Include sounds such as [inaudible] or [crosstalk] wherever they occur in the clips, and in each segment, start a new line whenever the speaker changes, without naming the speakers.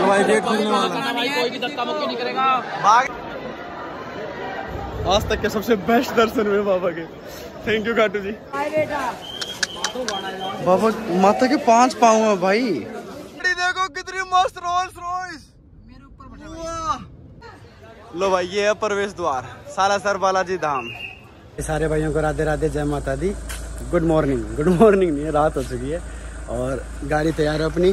भाई गेट खुलने वाला।
भाई कोई भी धक्का मुक्की नहीं करेगा।
आज तक के सबसे बेस्ट दर्शन हुए बाबा के। Thank you Khatu ji. बाबा माता के पाँच पाँव है भाई। देखो कितनी मस्त रोल्स रॉयस लो भाई ये है प्रवेश द्वार सालासर बालाजी धाम। सारे भाइयों को राधे राधे जय माता दी। गुड मॉर्निंग गुड मॉर्निंग नहीं रात हो चुकी है। और गाड़ी तैयार है अपनी।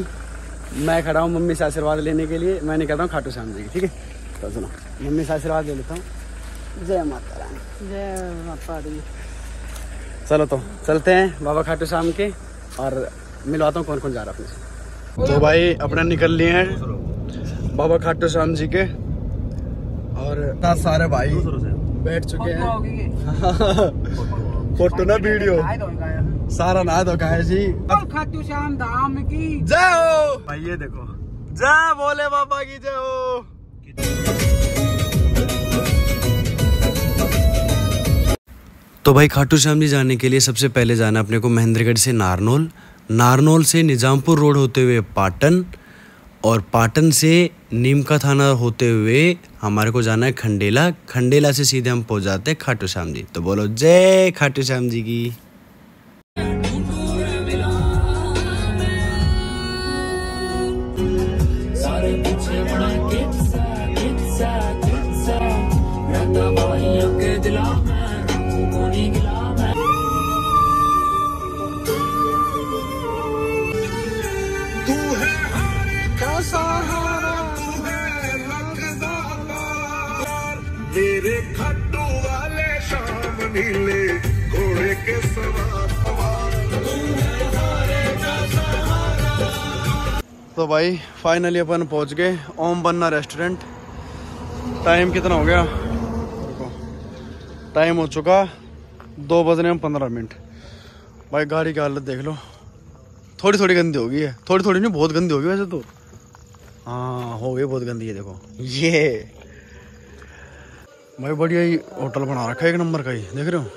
मैं खड़ा हूँ मम्मी से आशीर्वाद लेने के लिए। मैं निकल रहा हूँ खाटू श्याम जी की ठीक है? तो सुनो मम्मी से आशीर्वाद ले लेता हूँ। जय माता रानी।
जय माता दी।
चलो तो चलते हैं बाबा खाटू श्याम के और मिलवाता हूँ कौन कौन जा रहा है अपने से। तो भाई अपने निकल लिए हैं बाबा खाटू श्याम जी के और सारे भाई बैठ चुके हैं। फ़ोटो [laughs] ना वीडियो। सारा ना तो है जी।
खाटू श्याम धाम की।
जय हो। भाई ये देखो। जय बोले बाबा की जय हो। तो भाई खाटू श्याम जी जाने के लिए सबसे पहले जाना अपने को महेंद्रगढ़ से नारनौल। नारनौल से निजामपुर रोड होते हुए पाटन और पाटन से नीम का थाना होते हुए हमारे को जाना है खंडेला। खंडेला से सीधे हम पहुँच जाते हैं खाटू श्याम जी। तो बोलो जय खाटू श्याम जी की। तो भाई फाइनली अपन पहुँच गए ओम बन्ना रेस्टोरेंट टाइम कितना हो गया? टाइम हो चुका दो बजने में पंद्रह मिनट। भाई, गाड़ी की हालत देख लो। थोड़ी थोड़ी गंदी हो गई है थोड़ी थोड़ी नहीं, बहुत गंदी होगी वैसे तो। हाँ हो गई बहुत गंदी है देखो। ये। भाई, बढ़िया ही होटल बना रखा है एक नंबर का ही। देख रहे हो?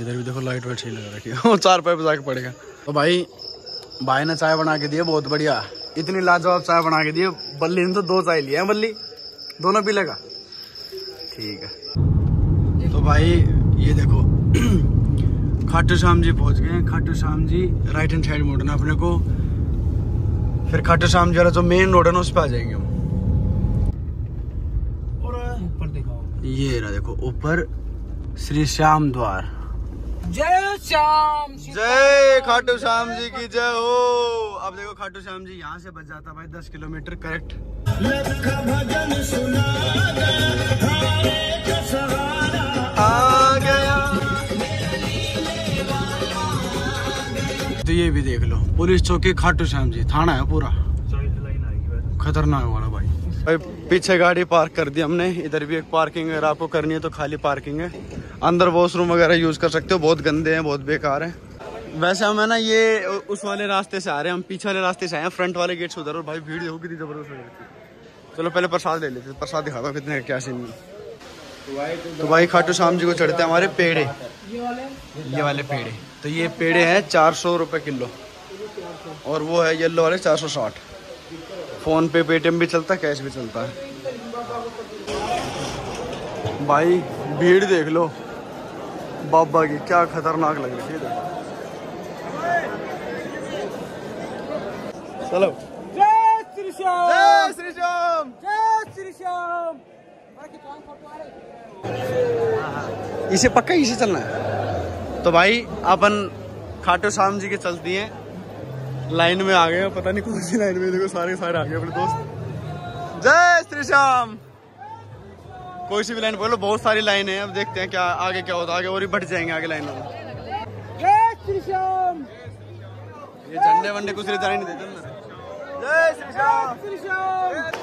इधर भी देखो लाइट वाइट सही लगा रखी है। [laughs] चार पैप जाके पड़ेगा। तो भाई भाई ने चाय बना के दी है बहुत बढ़िया। इतनी लाजवाब चाय बना के दी है। बल्ली ने तो दो चाय लिया है बल्ली? दोनों पी लेगा? ठीक है। तो भाई ये देखो। [clears throat] खाटू श्याम जी पहुँच गए Khatu Shyam ji right hand side मोड़ना अपने को। फिर खाटू श्याम जी वाला जो मेन रोड है ना उस पर आ जाएँगे हम।
ऊपर दिखाओ।
ये रहा देखो ऊपर श्री श्याम द्वार।
जय श्याम
जय खाटू श्याम जी की जय हो। अब देखो खाटू श्याम जी यहाँ से बच जाता भाई दस किलोमीटर करेक्ट। आ गया। तो ये भी देख लो पुलिस चौकी खाटू श्याम जी थाना है पूरा। खतरनाक वाला भाई। भाई पीछे गाड़ी पार्क कर दी हमने इधर भी एक पार्किंग अगर आपको करनी है तो खाली पार्किंग है। अंदर वॉशरूम वगैरह यूज़ कर सकते हो। बहुत गंदे हैं, बहुत बेकार हैं। वैसे हम है ना, ये उस वाले रास्ते से आ रहे हैं। हम पीछे वाले रास्ते से आए हैं फ्रंट वाले गेट से उधर। और भाई भीड़ देखो कितनी ज़बरदस्त लग थी चलो, पहले प्रसाद ले लेते प्रसाद दिखाता हूँ कितने क्या सीन है। तो भाई खाटू श्याम जी को चढ़ते हैं हमारे पेड़े। ये वाले पेड़े। तो ये पेड़े हैं चार सौ किलो। और वो है येलो वाले चार सौ साठ। फ़ोन पे, पेटीएम भी चलता है कैश भी चलता है। भाई, भीड़ देख लो। बाबा की क्या खतरनाक लग रही है चलो।
जय श्री श्याम।
जय श्री श्याम।
जय श्री श्याम।
इसे पक्का इसे चलना है? तो भाई अपन खाटू श्याम जी के चलती हैं। लाइन में आ गए पता नहीं कौन सी लाइन में देखो सारे सारे आ गए अपने दोस्त। जय श्री श्याम। कोई सी भी लाइन बोलो बहुत सारी लाइन है। अब देखते हैं क्या आगे क्या होता है। आगे और ही बढ़ जाएँगे आगे लाइन में। ये झंडे वंडे कुछ रिजाइन नहीं देते जय श्री श्याम।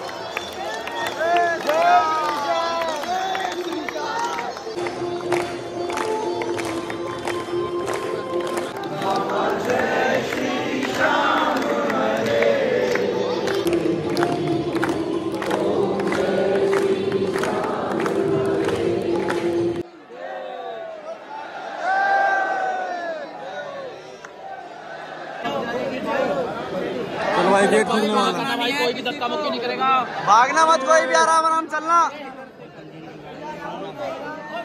गेट खुलने वाला
कोई भी धक्का मुक्की नहीं करेगा।
भागना मत कोई भी आराम आराम चलना।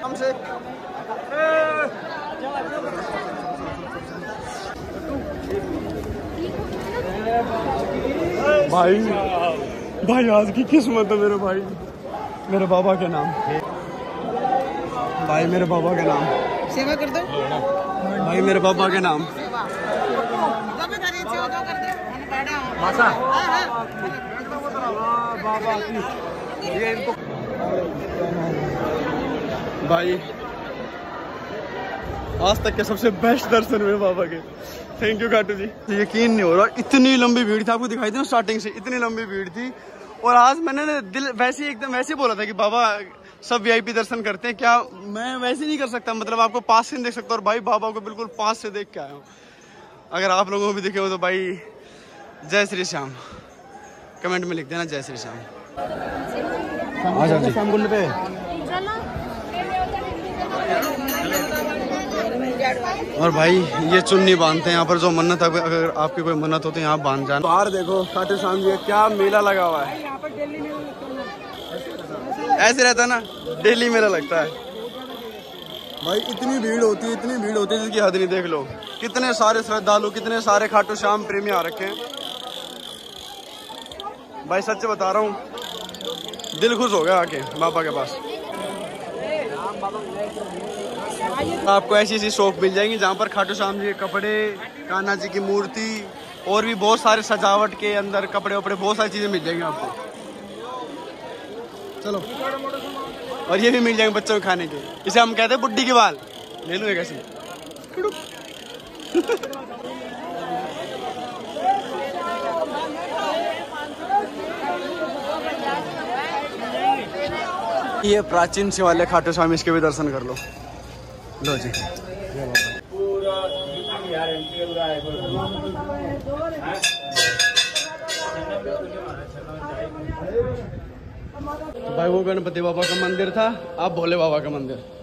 हमसे भाई भाई आज की किस्मत है मेरे भाई। मेरे बाबा के नाम। भाई मेरे बाबा के नाम।
सेवा कर दो।
भाई मेरे बाबा के नाम।
मासा।
भाई आज तक के सबसे बेस्ट दर्शन हुए बाबा के। थैंक यू काटू जी। यकीन नहीं हो रहा इतनी लंबी भीड़ थी आपको दिखाई थी ना स्टार्टिंग से इतनी लंबी भीड़ थी। और आज मैंने ना दिल वैसे ही एकदम वैसे बोला था कि बाबा सब वीआईपी दर्शन करते हैं क्या मैं वैसे नहीं कर सकता मतलब आपको पास से नहीं देख सकता और भाई बाबा को बिल्कुल पास से देख के आया हूँ। अगर आप लोगों को भी दिखे हो तो भाई जय श्री श्याम। कमेंट में लिख देना जय श्री श्याम।
पे
और भाई ये चुन्नी बांधते हैं यहाँ पर जो मन्नत अगर अगर आपकी कोई मन्नत हो तो यहाँ बाँध जाना। बाहर देखो खाटू श्याम जी क्या मेला लगा हुआ है। ऐसे रहता है ना डेली मेला लगता है। भाई इतनी भीड़ होती है इतनी भीड़ होती है जिसकी हद नहीं देख लो। कितने सारे श्रद्धालु कितने सारे खाटू श्याम प्रेमी आ रखे हैं। भाई, सच बता रहा हूँ, दिल खुश हो गया आके बाबा के पास। आपको ऐसी ऐसी शॉप मिल जाएँगी जहाँ पर खाटू श्याम जी के कपड़े, कान्हा जी की मूर्ति, और भी बहुत सारे सजावट के अंदर कपड़े वपड़े, बहुत सारी चीज़ें मिल जाएँगी आपको। चलो। और ये भी मिल जाएँगे बच्चों के खाने के। इसे हम कहते हैं बुड्ढी के बाल। ले लो एक ये प्राचीन शिवालय खाटू स्वामी इसके भी दर्शन कर लो। लो जी। तो भाई वो गणपति बाबा का मंदिर था, अब भोले बाबा का मंदिर।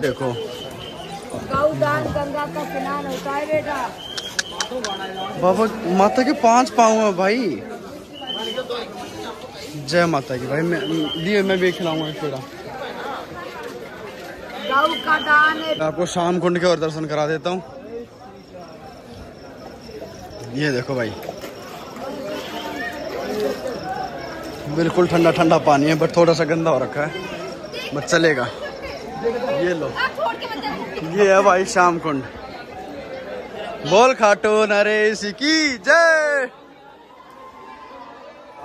देखो।
गौदान गंगा का स्नान होता है बेटा।
बाबा माता के पाँच पाँव हैं भाई। जय माता की। भाई मैं मैं भी खिलाऊँगा पेड़ा आपको शाम कुंड के और दर्शन करा देता हूँ। ये देखो भाई। बिल्कुल ठंडा ठंडा पानी है बट थोड़ा सा गंदा हो रखा है बट चलेगा। ये लो। ये है भाई शाम कुंड बोल खाटो नरेश की जय।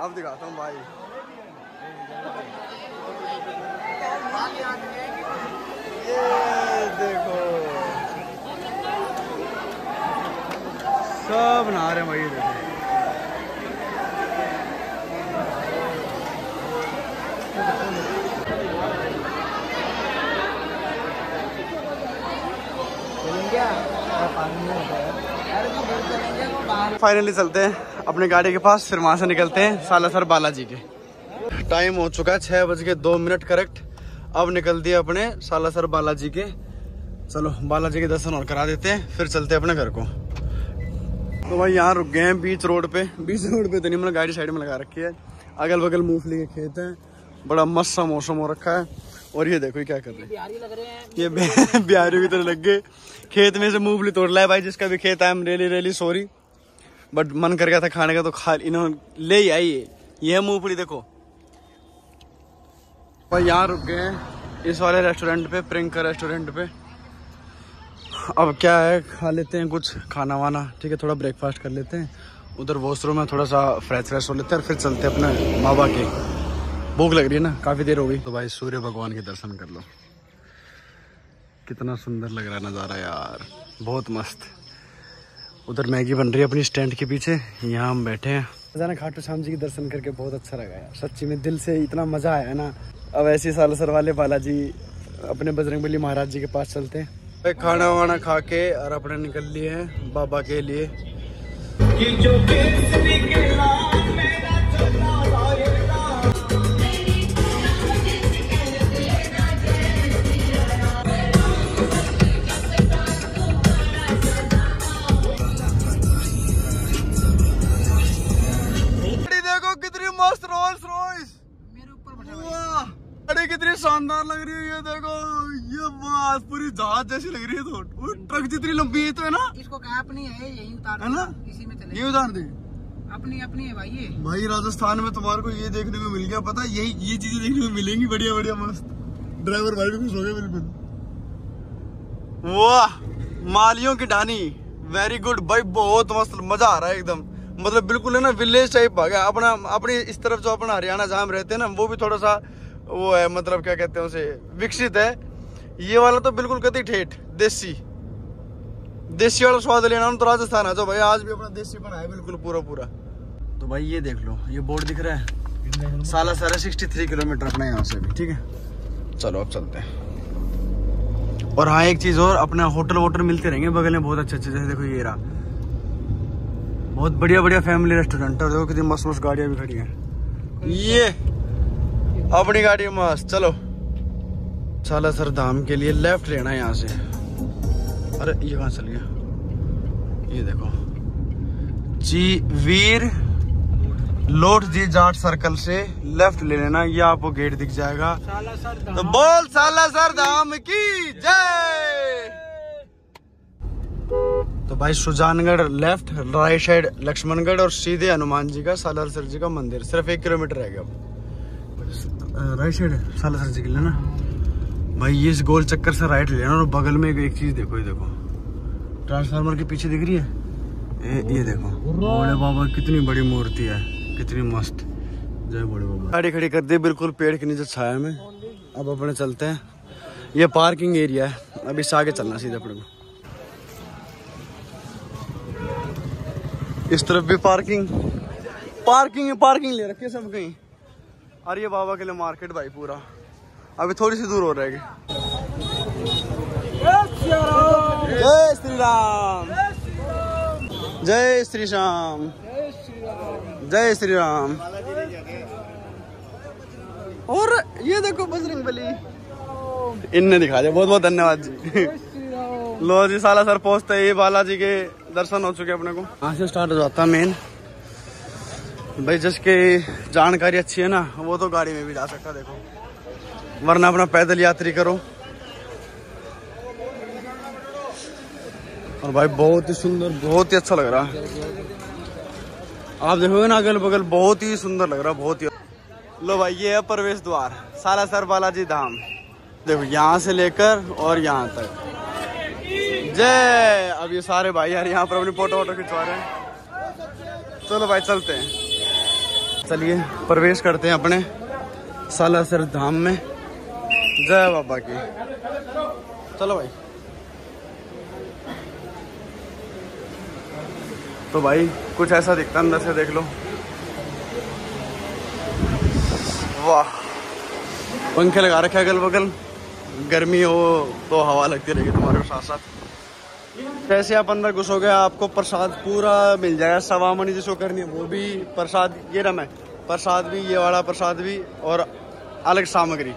अब दिखाता हूँ भाई। ये देखो। सब नहा रहे हैं भाई देखो। फाइनली चलते हैं अपने गाड़ी के पास, फिर वहाँ से निकलते हैं सालासर बालाजी के। टाइम हो चुका है छह बज के दो मिनट करेक्ट अब निकल दिए अपने सालासर बालाजी के। चलो, बालाजी के दर्शन और करा देते हैं, फिर चलते हैं अपने घर को। तो भाई, यहाँ रुक गए हैं बीच रोड पे। बीच रोड पे तो नहीं मतलब गाड़ी साइड में लगा रखी है। अगल बगल मूंगफली के खेत हैं। बड़ा मस्त सा मौसम हो रखा है। और ये देखो ये क्या कर रहे हैं।
बिहारी लग रहे हैं।
ये [laughs] बिहारी की तरह लग गए। खेत में से मूंगफली तोड़ लाए भाई जिसका भी खेत है रेली रेली सॉरी बट मन कर गया था खाने का तो खा इन्होंने ले ही आई है ये मूंगफली देखो। भाई यहाँ रुक गए हैं। इस वाले रेस्टोरेंट पे प्रियंका रेस्टोरेंट पे। अब क्या है खा लेते हैं कुछ खाना वाना। ठीक है थोड़ा ब्रेकफास्ट कर लेते हैं। उधर वॉशरूम में थोड़ा सा फ्रेश फ्रेश हो लेते हैं और फिर चलते हैं अपने बाबा के। भूख लग रही है ना? काफ़ी देर हो गई। तो भाई सूर्य भगवान के दर्शन कर लो। कितना सुंदर लग रहा है नज़ारा यार। बहुत मस्त। उधर मैगी बन रही है अपनी स्टैंड के पीछे। यहाँ हम बैठे हैं। जाना खाटू श्याम जी के दर्शन करके बहुत अच्छा लगा यार। सच्ची में दिल से इतना मज़ा आया ना। अब ऐसे सालसर वाले बालाजी अपने बजरंगबली महाराज जी के पास चलते हैं। खाना वाना खा के और अपने निकल लिए हैं बाबा के लिए। रोल्स रॉयस मेरे ऊपर गाड़ी कितनी शानदार लग रही है ये देखो। ये बस पूरी जहाज़ जैसी लग रही है तो। ट्रक जितनी लंबी है तो है ना?
इसको क्या अपनी है यही उतार
है ना?
इसी में चले।
ये उतार दे।
अपनी अपनी है भाई ये।
भाई राजस्थान में तुम्हारे को ये देखने को मिल गया पता है, यही ये चीज़ें देखने को मिलेंगी बढ़िया बढ़िया मस्त। ड्राइवर भाई भी खुश हो गए बिल्कुल। वाह मालियों की डानी। वेरी गुड भाई बहुत मस्त मज़ा आ रहा है एकदम। मतलब बिल्कुल है ना विलेज टाइप आ गया। अपना, अपनी इस तरफ़ जो अपना हरियाणा जहाँ रहते हैं ना, वो भी थोड़ा सा वो है मतलब क्या कहते हैं उसे, विकसित है। ये वाला तो बिल्कुल कति ठेठ, देसी। देसी वाला स्वाद लेना तो राजस्थान आ जाओ भाई, आज भी अपना देसी बना है बिल्कुल पूरा पूरा। तो भाई ये देख लो, ये बोर्ड दिख रहा है। साला सारा सिक्सटी थ्री किलोमीटर अपना यहाँ से भी, ठीक है? चलो अब चलते हैं। और हाँ एक चीज़ और, अपना होटल वोटल मिलते रहेंगे, बगल में बहुत अच्छे अच्छे जैसे देखो ये रहा। बहुत बढ़िया बढ़िया फैमिली रेस्टोरेंट है। देखो कितनी मस्त मस्त गाड़ियाँ भी खड़ी हैं। ये अपनी गाड़ी मस्त चलो। सालासर धाम के लिए लेफ़्ट लेना है यहाँ से। अरे ये कहाँ चल गया ये देखो। जी वीर लोट जी जाट सर्कल से लेफ़्ट ले लेना। ये आपको गेट दिख जाएगा। तो बोल साला सर धाम की जय! तो भाई Sujangarh left right side Laxmangarh और सीधे हनुमान जी का सालासर जी का मंदिर। सिर्फ़ एक किलोमीटर रह गया राइट साइड सालासर जी के लिए ना? भाई ये इस गोल चक्कर से राइट लेना और बगल में एक, चीज़ देखो ये देखो। ट्रांसफार्मर के पीछे दिख रही है? ये, ये देखो। भोले बाबा कितनी बड़ी मूर्ति है कितनी मस्त। जय भोले बाबा। गाड़ी खड़ी कर दी बिल्कुल पेड़ के नीचे छाया में। अब अपने चलते हैं। ये पार्किंग एरिया है अब इससे आगे चलना सीधे अपने को। इस तरफ़ भी पार्किंग। पार्किंग पार्किंग ले रखी है सब कहीं। और ये बाबा के लिए मार्केट भाई पूरा। अभी थोड़ी सी दूर हो रहेगी जय श्री राम जय श्री श्याम जय श्री राम और ये देखो बजरंग बली। इनने दिखा दिया। बहुत बहुत धन्यवाद जी। लो जी, साला सर पहुँचते ही बालाजी के। दर्शन हो चुके अपने को। यहाँ से स्टार्ट हो जाता मेन भाई जिसकी जानकारी अच्छी है ना, वो तो गाड़ी में भी जा सकता देखो। वरना अपना पैदल यात्री करो। और भाई, बहुत ही सुंदर, बहुत ही अच्छा लग रहा। है आप देखोगे ना अगल बगल बहुत ही सुंदर लग रहा है बहुत ही। लो भाई, ये है प्रवेश द्वार, सालासर बालाजी धाम। देखो, यहाँ से लेकर और यहाँ तक। जय। अब ये सारे भाई यार यहाँ पर अपनी फ़ोटो वोटो खिंचवा रहे हैं। चलो भाई, चलते हैं। चलिए, प्रवेश करते हैं अपने सालासर धाम में। जय बाबा की। चलो भाई। तो भाई, कुछ ऐसा दिखता अंदर से देख लो। वाह। पंखे लगा रखे अगल बगल गर्मी हो तो हवा लगती रहेगी तुम्हारे साथ साथ जैसे आप अंदर घुसोगे, आपको प्रसाद पूरा मिल जाएगा। सवा मनी जिसको करनी है, वो भी प्रसाद, ये रहा मैं प्रसाद भी, ये वाला प्रसाद भी, और अलग सामग्री।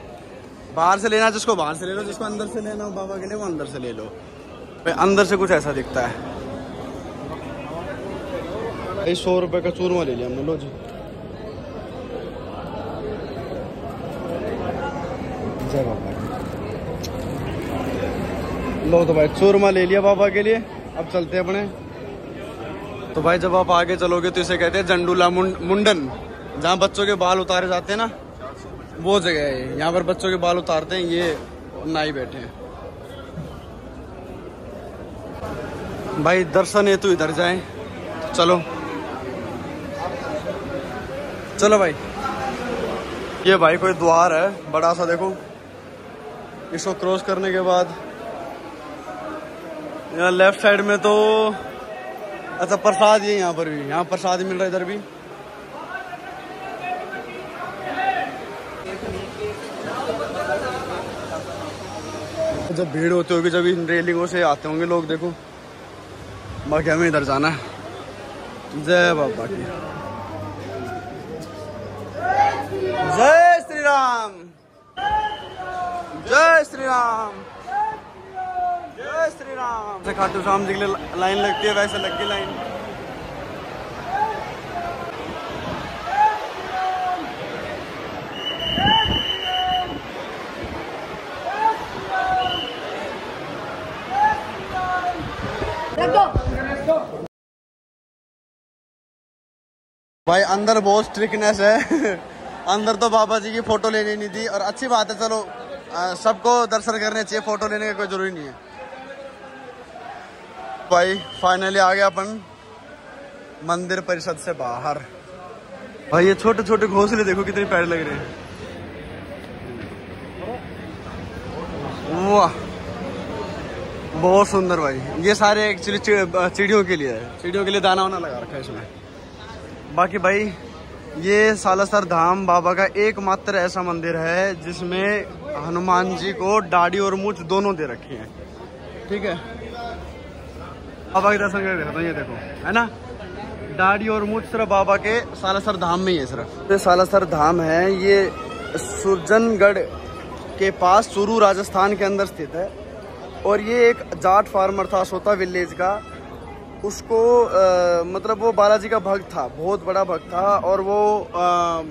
बाहर से लेना जिसको, बाहर से ले लो, जिसको अंदर से लेना हो, बाबा के लिए वो अंदर से ले लो। अंदर से कुछ ऐसा दिखता है। सौ रुपये का चूरमा ले लिया हमने, लो जी। जय बाबा। लो तो भाई, चूरमा ले लिया बाबा के लिए। अब चलते हैं अपने। तो भाई, जब आप आगे चलोगे तो इसे कहते हैं जंडूला मुंडन। जहाँ बच्चों के बाल उतारे जाते हैं ना, वो जगह है यहाँ पर बच्चों के बाल उतारते हैं, ये नाई बैठे हैं। भाई, दर्शन हेतु इधर जाए। चलो। चलो भाई। ये भाई, कोई द्वार है। बड़ा सा देखो। इसको क्रॉस करने के बाद यहाँ लेफ़्ट साइड में तो अच्छा प्रसाद ये यहाँ पर भी। यहाँ प्रसाद मिल रहा है इधर भी। जब भीड़ होती होगी, जब इन रेलिंगों से आते होंगे लोग, देखो। बाकी हमें इधर जाना है। जय बाबा की। जय श्री राम। जय श्री राम। श्री राम जैसे खाटू श्याम जी के लिए लाइन लगती है, वैसे लग गई लाइन। भाई, अंदर बहुत स्ट्रिकनेस है। [laughs] अंदर तो बाबा जी की फ़ोटो लेनी नहीं थी। और अच्छी बात है, चलो सबको दर्शन करने चाहिए फ़ोटो लेने का कोई ज़रूरी नहीं है। भाई फाइनली आ गया अपन मंदिर परिषद से बाहर। भाई, ये छोटे छोटे घोंसले देखो कितने पैर लग रहे हैं। वाह, बहुत सुंदर भाई। ये सारे एक्चुअली चिड़ियों के लिए है। चिड़ियों के लिए दाना वाना लगा रखा है इसमें। बाकी भाई, ये सालासर धाम बाबा का एकमात्र ऐसा मंदिर है, जिसमें हनुमान जी को दाढ़ी और मूछ दोनों दे रखे हैं। ठीक है? बाबा के दर्शन करके दिखाता हूँ ये देखो है ना? दाढ़ी और मूछ सिर्फ़ बाबा के सालासर धाम में ही है सिर्फ़। ये सालासर धाम है ये सुरजनगढ़ के पास चूरू राजस्थान के अंदर स्थित है। और ये एक जाट फार्मर था सोता विलेज का। उसको आ, मतलब वो बालाजी का भक्त था बहुत बड़ा भक्त था। और वो आ, आ,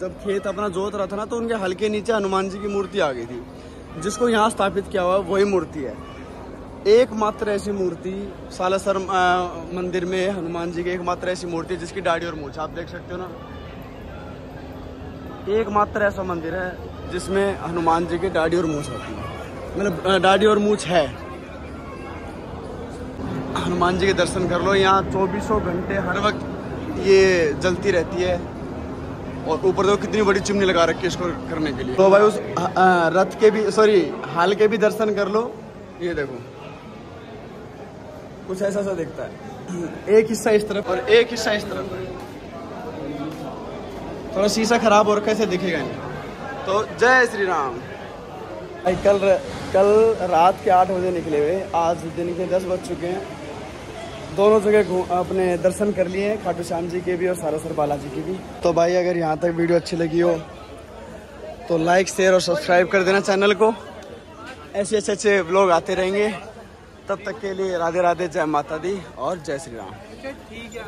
जब खेत अपना जोत रहा था ना तो उनके हल्के नीचे हनुमान जी की मूर्ति आ गई थी जिसको यहाँ स्थापित किया हुआ वही मूर्ति है। एकमात्र ऐसी मूर्ति सालासर मंदिर में हनुमान जी की एकमात्र ऐसी मूर्ति है, जिसकी दाढ़ी और मूछ आप देख सकते हो ना। एकमात्र ऐसा मंदिर है, जिसमें हनुमान जी की दाढ़ी और मूछ होती है। मतलब दाढ़ी और मूछ है। हनुमान जी के दर्शन कर लो, यहाँ चौबीसों घंटे हर वक्त ये जलती रहती है। और ऊपर देखो कितनी बड़ी चिमनी लगा रखी है इसको करने के लिए। तो भाई उस रथ के भी सॉरी हाल के भी दर्शन कर लो। ये देखो। कुछ ऐसा सा दिखता है। एक हिस्सा इस तरफ़। और एक हिस्सा इस तरफ़। है थोड़ा शीशा खराब हो रखा है दिखेगा नहीं तो जय श्री राम। भाई कल कल रात के आठ बजे निकले हुए। आज दिन के दस बज चुके हैं। दोनों जगह अपने दर्शन कर लिए हैं खाटू श्याम जी के भी और सारासर बालाजी के भी। तो भाई अगर यहाँ तक वीडियो अच्छी लगी हो तो लाइक शेयर और सब्सक्राइब कर देना चैनल को। ऐसे ऐसे अच्छे ब्लॉग आते रहेंगे। तब तक के लिए राधे राधे, जय माता दी और जय श्री राम।
ठीक है।